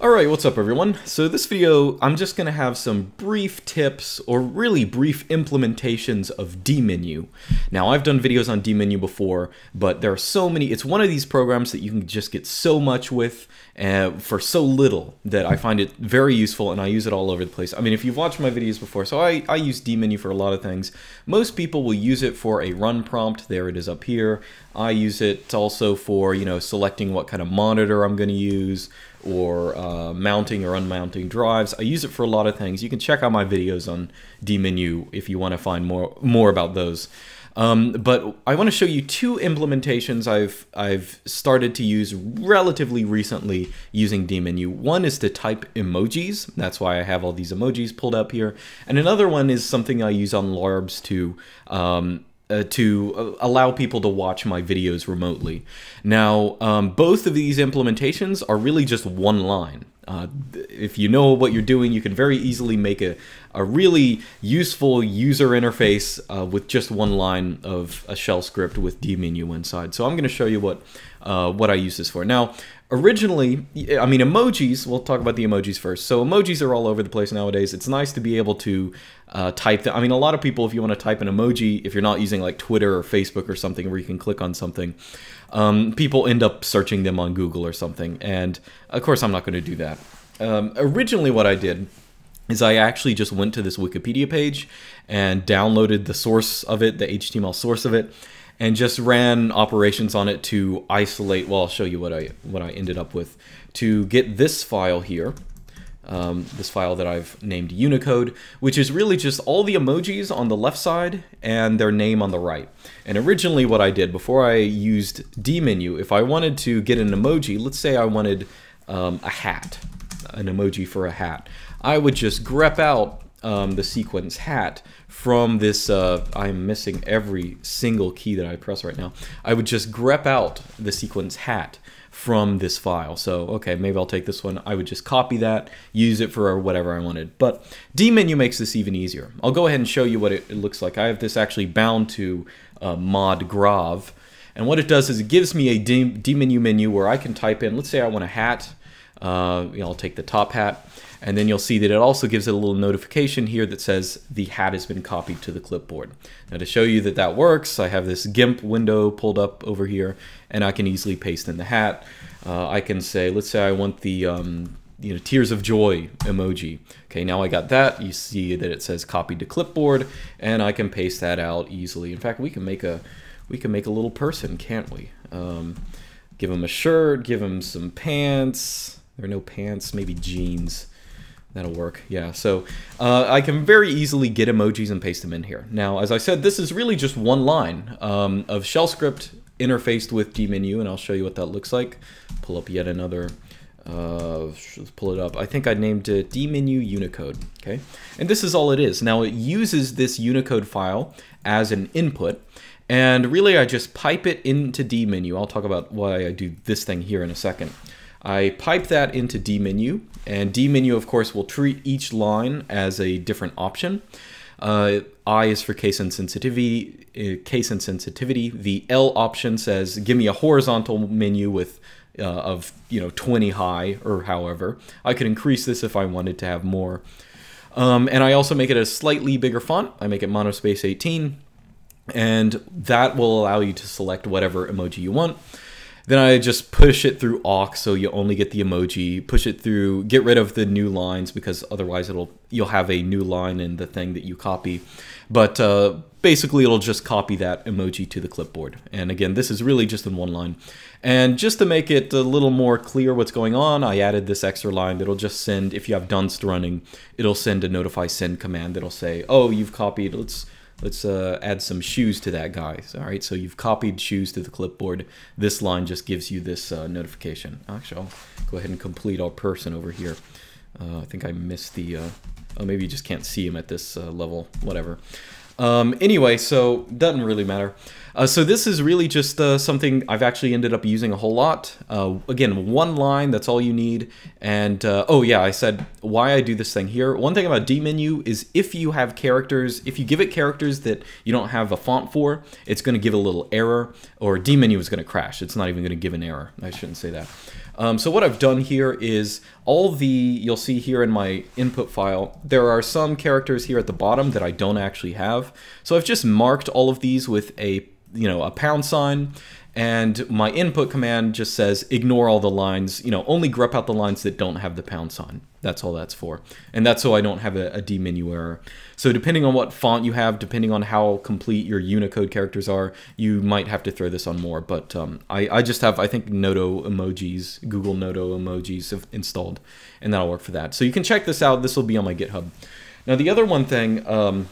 Alright, what's up everyone? So this video, I'm just going to have some brief tips, or really brief implementations of dmenu. Now, I've done videos on dmenu before, but there are so many, it's one of these programs that you can just get so much with uh, for so little that I find it very useful and I use it all over the place. I mean, if you've watched my videos before, so I, I use dmenu for a lot of things. Most people will use it for a run prompt, there it is up here. I use it also for, you know, selecting what kind of monitor I'm going to use, or uh, mounting or unmounting drives. I use it for a lot of things. You can check out my videos on dmenu if you want to find more more about those. Um, but I want to show you two implementations I've I've started to use relatively recently using dmenu. One is to type emojis. That's why I have all these emojis pulled up here. And another one is something I use on LARBS to um, uh, to uh, allow people to watch my videos remotely. Now, um, both of these implementations are really just one line. Uh, if you know what you're doing, you can very easily make a, a really useful user interface uh, with just one line of a shell script with dmenu inside. So I'm going to show you what uh, what I use this for. Now, originally, I mean, emojis, we'll talk about the emojis first. So emojis are all over the place nowadays. It's nice to be able to uh, type them. I mean, a lot of people, if you want to type an emoji, if you're not using like Twitter or Facebook or something where you can click on something, um, people end up searching them on Google or something. And of course, I'm not going to do that. Um, originally, what I did is I actually just went to this Wikipedia page and downloaded the source of it, the HTML source of it, and just ran operations on it to isolate. Well, I'll show you what I what I ended up with to get this file here. Um, this file that I've named Unicode, which is really just all the emojis on the left side and their name on the right. And originally what I did before I used dmenu, if I wanted to get an emoji, let's say I wanted um, a hat, an emoji for a hat, I would just grep out um, the sequence hat from this, uh, I'm missing every single key that I press right now. I would just grep out the sequence hat from this file. So, okay, maybe I'll take this one. I would just copy that, use it for whatever I wanted. But dmenu makes this even easier. I'll go ahead and show you what it, it looks like. I have this actually bound to uh, mod grav. And what it does is it gives me a dmenu menu where I can type in, let's say I want a hat. Uh, you know, I'll take the top hat. And then you'll see that it also gives it a little notification here that says the hat has been copied to the clipboard. Now to show you that that works, I have this GIMP window pulled up over here and I can easily paste in the hat. Uh, I can say, let's say I want the um, you know, tears of joy emoji. Okay, now I got that. You see that it says copied to clipboard and I can paste that out easily. In fact, we can make a we can make a little person, can't we? Um, give him a shirt, give him some pants. There are no pants, maybe jeans. That'll work, yeah. So uh, I can very easily get emojis and paste them in here. Now, as I said, this is really just one line um, of shell script interfaced with dmenu, and I'll show you what that looks like. Pull up yet another, uh, let's pull it up. I think I named it dmenu Unicode, okay? And this is all it is. Now, it uses this Unicode file as an input, and really I just pipe it into dmenu. I'll talk about why I do this thing here in a second. I pipe that into dmenu, and dmenu, of course, will treat each line as a different option. Uh, I is for case insensitivity. Uh, case insensitivity. The L option says, "Give me a horizontal menu with uh, of you know 20 high or however." I could increase this if I wanted to have more. Um, and I also make it a slightly bigger font. I make it monospace 18, and that will allow you to select whatever emoji you want. Then I just push it through awk so you only get the emoji. Push it through, get rid of the new lines because otherwise it'll you'll have a new line in the thing that you copy. But uh, basically it'll just copy that emoji to the clipboard. And again, this is really just in one line. And just to make it a little more clear what's going on, I added this extra line that'll just send, if you have dunst running, it'll send a notify send command that'll say, oh, you've copied, let's Let's uh, add some shoes to that guy. All right, so you've copied shoes to the clipboard. This line just gives you this uh, notification. Actually, I'll go ahead and complete our person over here. Uh, I think I missed the, uh, oh, maybe you just can't see him at this uh, level, whatever. Um, anyway, so doesn't really matter. Uh, so this is really just uh, something I've actually ended up using a whole lot. Uh, again, one line, that's all you need. And, uh, oh yeah, I said why I do this thing here. One thing about dmenu is if you have characters, if you give it characters that you don't have a font for, it's going to give a little error, or dmenu is going to crash. It's not even going to give an error. I shouldn't say that. Um, so what I've done here is all the, you'll see here in my input file, there are some characters here at the bottom that I don't actually have. So I've just marked all of these with a, you know, a pound sign, and my input command just says ignore all the lines, you know, only grep out the lines that don't have the pound sign. That's all that's for. And that's so I don't have a, a dmenu error. So depending on what font you have, depending on how complete your Unicode characters are, you might have to throw this on more. But um, I, I just have, I think, Noto emojis, Google Noto emojis installed, and that'll work for that. So you can check this out. This will be on my GitHub. Now the other one thing, um,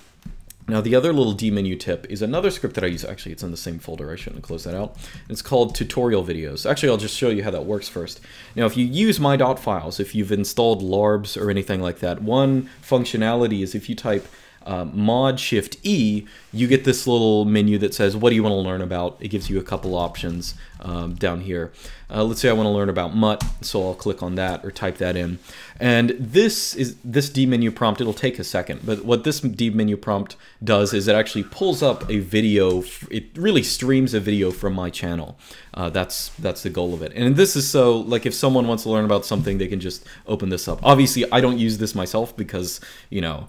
now the other little dmenu tip is another script that I use. Actually, it's in the same folder. I shouldn't close that out. It's called tutorial videos. Actually, I'll just show you how that works first. Now, if you use my dot files, if you've installed LARBS or anything like that, one functionality is if you type uh, mod shift E, you get this little menu that says, what do you want to learn about? It gives you a couple options um, down here. Uh, let's say I want to learn about mutt, so I'll click on that or type that in. And this is this dmenu prompt, it'll take a second, but what this dmenu prompt does is it actually pulls up a video, it really streams a video from my channel. Uh, that's that's the goal of it. And this is so, like if someone wants to learn about something, they can just open this up. Obviously, I don't use this myself because, you know,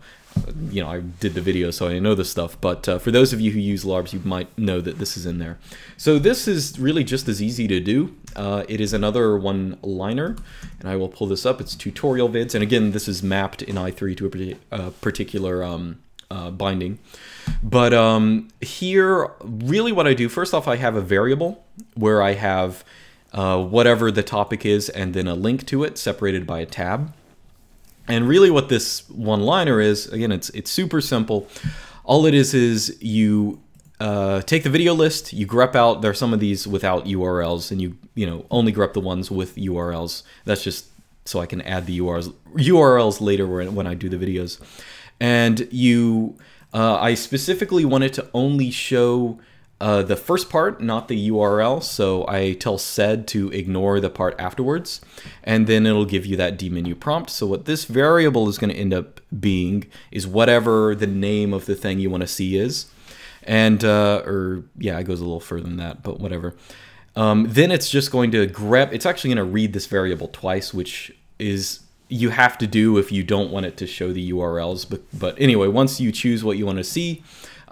you know, I did the video, so I know this stuff. But uh, for those of you who use LARBS, you might know that this is in there. So this is really just as easy to do. Uh, it is another one-liner, and I will pull this up. It's tutorial vids, and again, this is mapped in i3 to a uh, particular um, uh, binding. But um, here, really what I do, first off, I have a variable where I have uh, whatever the topic is and then a link to it separated by a tab. And really what this one-liner is, again, it's, it's super simple. All it is is you uh, take the video list, you grep out, there are some of these without URLs, and you, you know, only grep the ones with URLs. That's just so I can add the URLs, URLs later when, when I do the videos. And you, uh, I specifically wanted to only show uh, the first part, not the URL, so I tell sed to ignore the part afterwards, and then it'll give you that dmenu prompt. So what this variable is going to end up being is whatever the name of the thing you want to see is, and uh, or yeah, it goes a little further than that, but whatever. Um, then it's just going to grep. It's actually going to read this variable twice, which is you have to do if you don't want it to show the URLs. But but anyway, once you choose what you want to see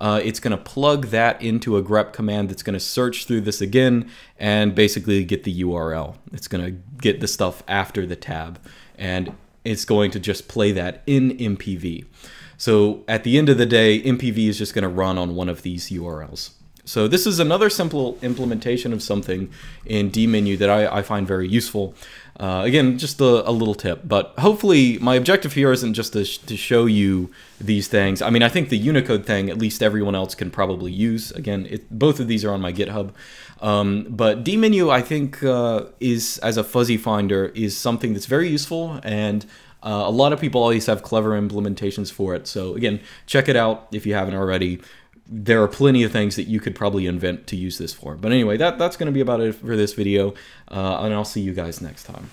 uh, it's going to plug that into a grep command that's going to search through this again and basically get the URL. It's going to get the stuff after the tab and it's going to just play that in MPV. So at the end of the day, MPV is just going to run on one of these URLs. So this is another simple implementation of something in dmenu that I, I find very useful. Uh, again, just a, a, little tip, but hopefully my objective here isn't just to, sh to show you these things. I mean, I think the Unicode thing, at least everyone else can probably use. Again, it, both of these are on my GitHub. Um, but dmenu, I think, uh, is as a fuzzy finder, is something that's very useful and uh, a lot of people always have clever implementations for it. So again, check it out if you haven't already there are plenty of things that you could probably invent to use this for. But anyway, that, that's going to be about it for this video, uh, and I'll see you guys next time.